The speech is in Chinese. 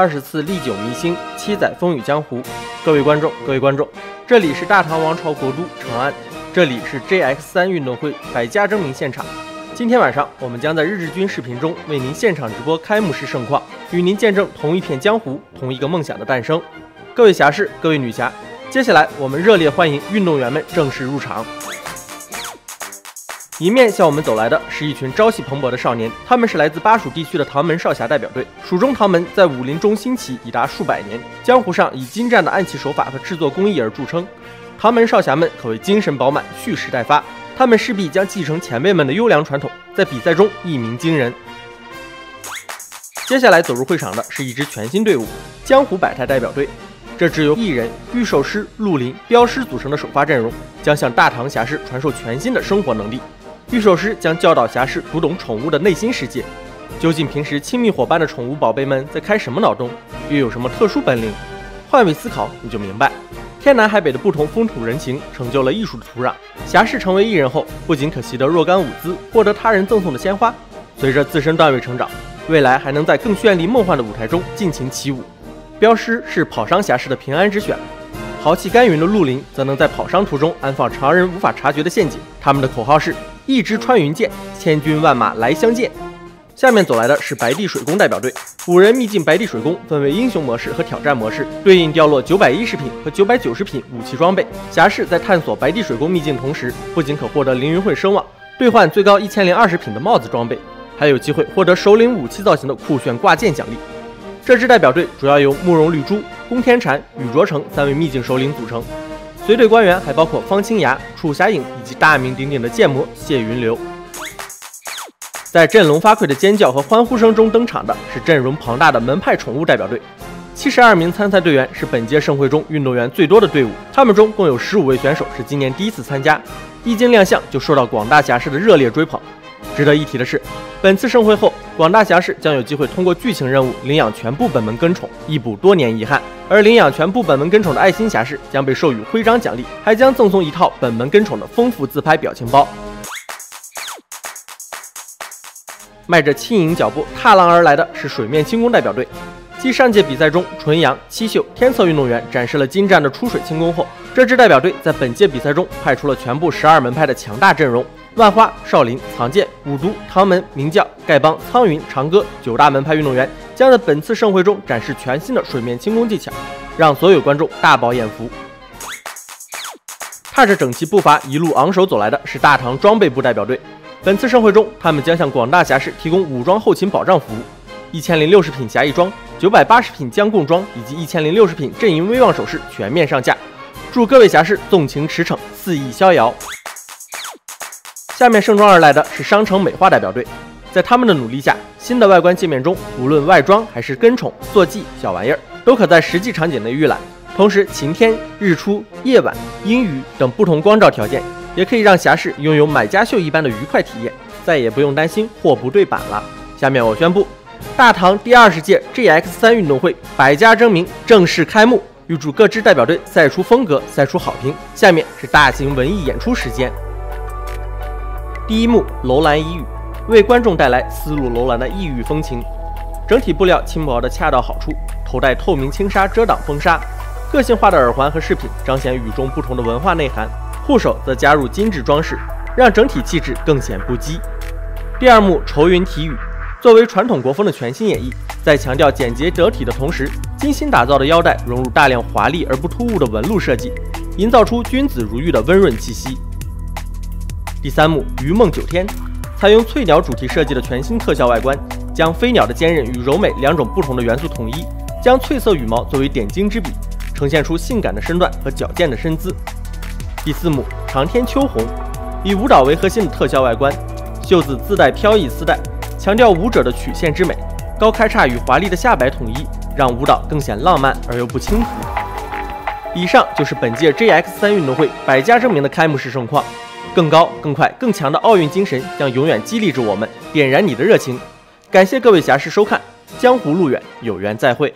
二十次历久弥新，七载风雨江湖。各位观众，各位观众，这里是大唐王朝国都长安，这里是 JX 三运动会百家争鸣现场。今天晚上，我们将在日志军视频中为您现场直播开幕式盛况，与您见证同一片江湖、同一个梦想的诞生。各位侠士，各位女侠，接下来我们热烈欢迎运动员们正式入场。迎面向我们走来的是一群朝气蓬勃的少年，他们是来自巴蜀地区的唐门少侠代表队。蜀中唐门在武林中兴起已达数百年，江湖上以精湛的暗器手法和制作工艺而著称。唐门少侠们可谓精神饱满，蓄势待发，他们势必将继承前辈们的优良传统，在比赛中一鸣惊人。接下来走入会场的是一支全新队伍——江湖百态代表队。这支由艺人、御兽师、绿林、镖师组成的首发阵容，将向大唐侠士传授全新的生活能力。御兽师将教导侠士读懂宠物的内心世界，究竟平时亲密伙伴的宠物宝贝们在开什么脑洞，又有什么特殊本领？换位思考，你就明白，天南海北的不同风土人情，成就了艺术的土壤。侠士成为艺人后，不仅可习得若干舞姿，获得他人赠送的鲜花，随着自身段位成长，未来还能在更绚丽梦幻的舞台中尽情起舞。镖师是跑商侠士的平安之选。豪气干云的绿林则能在跑商途中安放常人无法察觉的陷阱。他们的口号是“一支穿云箭，千军万马来相见”。下面走来的是白帝水宫代表队，五人秘境白帝水宫分为英雄模式和挑战模式，对应掉落九百一十品和九百九十品武器装备。侠士在探索白帝水宫秘境同时，不仅可获得凌云会声望，兑换最高一千零二十品的帽子装备，还有机会获得首领武器造型的酷炫挂件奖励。这支代表队主要由慕容绿珠。宫天禅、宇卓成三位秘境首领组成，随队官员还包括方清雅、楚霞影以及大名鼎鼎的剑魔谢云流。在振聋发聩的尖叫和欢呼声中登场的是阵容庞大的门派宠物代表队，七十二名参赛队员是本届盛会中运动员最多的队伍，他们中共有十五位选手是今年第一次参加，一经亮相就受到广大侠士的热烈追捧。值得一提的是，本次盛会后，广大侠士将有机会通过剧情任务领养全部本门跟宠，弥补多年遗憾。而领养全部本门跟宠的爱心侠士将被授予徽章奖励，还将赠送一套本门跟宠的丰富自拍表情包。迈着轻盈脚步踏浪而来的是水面轻功代表队。继上届比赛中纯阳、七秀、天策运动员展示了精湛的出水轻功后，这支代表队在本届比赛中派出了全部十二门派的强大阵容。万花、少林、藏剑、五毒、唐门、明教、丐帮、苍云、长歌九大门派运动员将在本次盛会中展示全新的水面轻功技巧，让所有观众大饱眼福。踏着整齐步伐一路昂首走来的是大唐装备部代表队。本次盛会中，他们将向广大侠士提供武装后勤保障服务，一千零六十品侠义装、九百八十品将贡装以及一千零六十品阵营威望首饰全面上架，祝各位侠士纵情驰骋，肆意逍遥。下面盛装而来的是商城美化代表队，在他们的努力下，新的外观界面中，无论外装还是跟宠、坐骑、小玩意儿，都可在实际场景内预览。同时，晴天、日出、夜晚、阴雨等不同光照条件，也可以让侠士拥有买家秀一般的愉快体验，再也不用担心货不对版了。下面我宣布，大唐第二十届 GX 三运动会百家争鸣正式开幕，预祝各支代表队赛出风格，赛出好评。下面是大型文艺演出时间。第一幕楼兰一语，为观众带来丝路楼兰的异域风情。整体布料轻薄的恰到好处，头戴透明轻纱遮挡风沙，个性化的耳环和饰品彰显与众不同的文化内涵。护手则加入精致装饰，让整体气质更显不羁。第二幕愁云体语，作为传统国风的全新演绎，在强调简洁得体的同时，精心打造的腰带融入大量华丽而不突兀的纹路设计，营造出君子如玉的温润气息。第三幕《鱼梦九天》，采用翠鸟主题设计的全新特效外观，将飞鸟的坚韧与柔美两种不同的元素统一，将翠色羽毛作为点睛之笔，呈现出性感的身段和矫健的身姿。第四幕《长天秋红》，以舞蹈为核心的特效外观，袖子自带飘逸丝带，强调舞者的曲线之美，高开叉与华丽的下摆统一，让舞蹈更显浪漫而又不轻浮。以上就是本届 JX 三运动会百家争鸣的开幕式盛况。更高、更快、更强的奥运精神将永远激励着我们，点燃你的热情。感谢各位侠士收看，江湖路远，有缘再会。